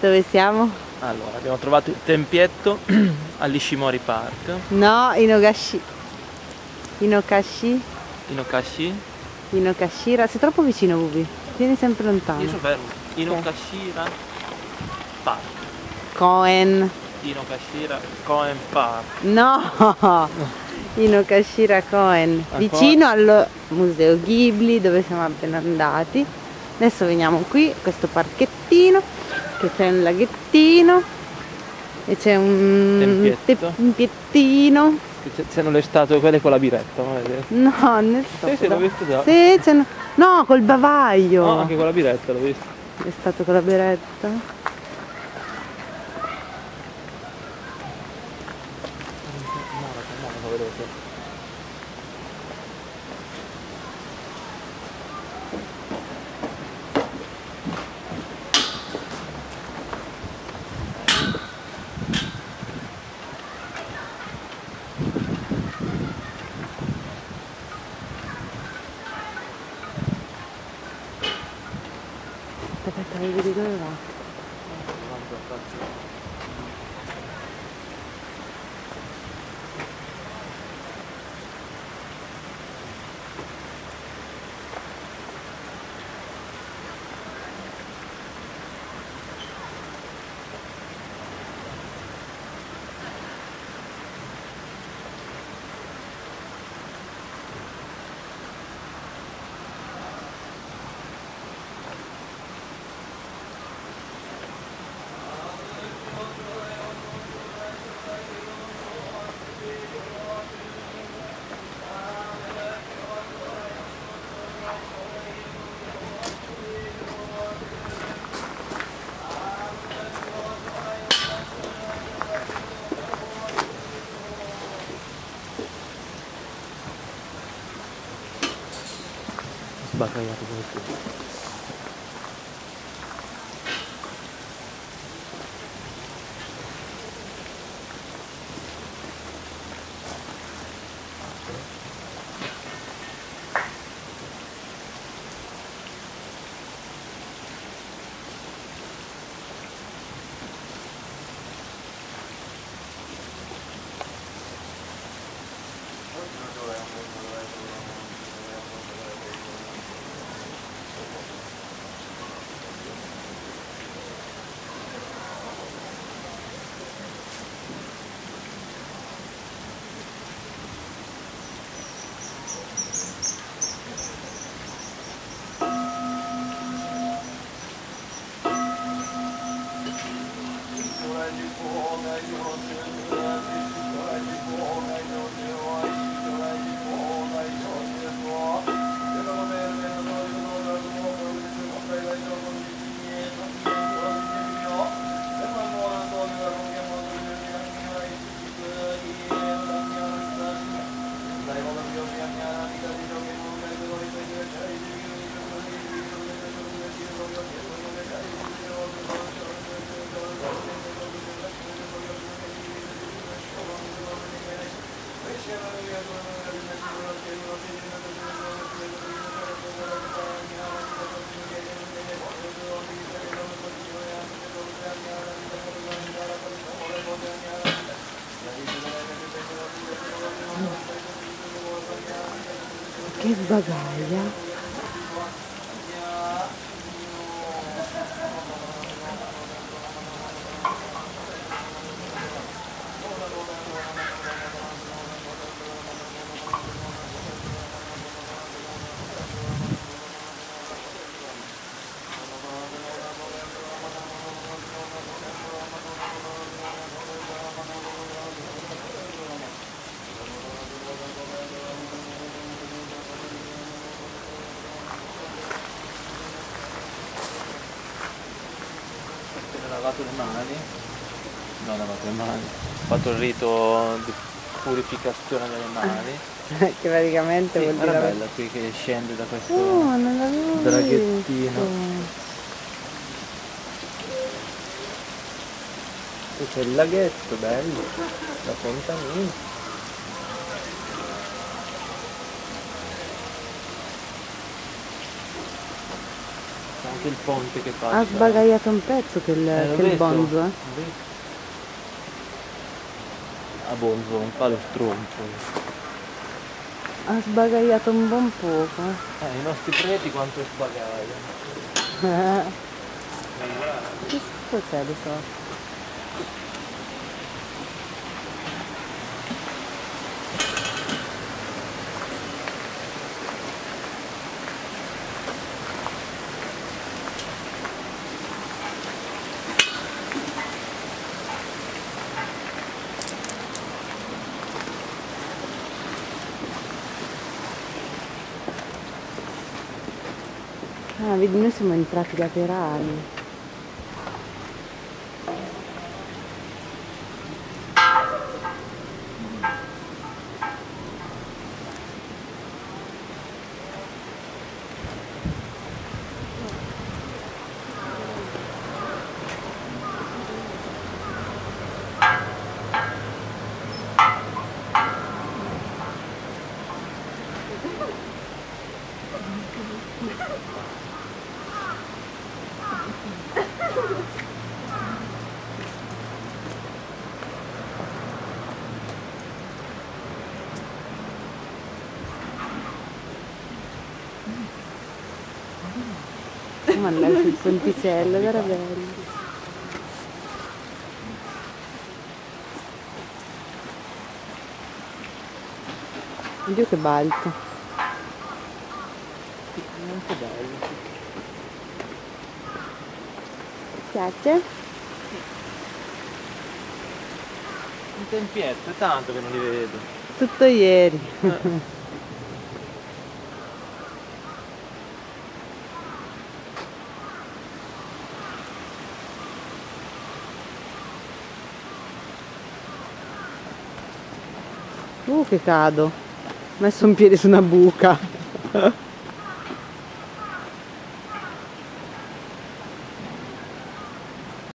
Dove siamo? Allora, abbiamo trovato il tempietto all'Ishimori Park. No, Inogashi. Inokashi? Inokashi? Inokashira. Sei troppo vicino, Bubi. Vieni sempre lontano. Io sono fermo. Inokashira Park. Koen. Inokashira Koen Park. No! Inokashira Koen. A Vicino al museo Ghibli dove siamo appena andati. Adesso veniamo qui, questo parchettino, che c'è un laghettino e c'è un tempiettino. C'è- C'erano le statue quelle con la biretta, no? Vedete? No, ne sto. Sì, sì, l'ho visto già. Sì, No, col bavaglio. No, anche con la biretta l'ho visto. È stato con la Tata, il est dedans, là. Aspetta, mi vedi dove va? Sbagagliato come tu. Che sbagaglia. appena lavato le mani, no ho lavato le mani, ho fatto il rito di purificazione delle mani. che praticamente Sì, vuol dire... bella qui che scende da questo Oh, non draghettino. visto. Qui c'è il laghetto bello, la fontanina. C'è Anche il ponte che fa. Ha sbagagliato un pezzo che il, Eh, detto. bonzo, eh. Ah bonzo, un palo stronzo. Ha sbagagliato un buon poco. Eh, i nostri preti quanto sbagagliano. eh. Che c'è di sotto? Ah, vedi, noi siamo entrati laterali. Come andare sul ponticello, era bello. Oddio che balzo. Molto bello. Piace? Un tempietto, è tanto che non li vedo. Tutto ieri. Uh, che cado. Ho messo un piede su una buca.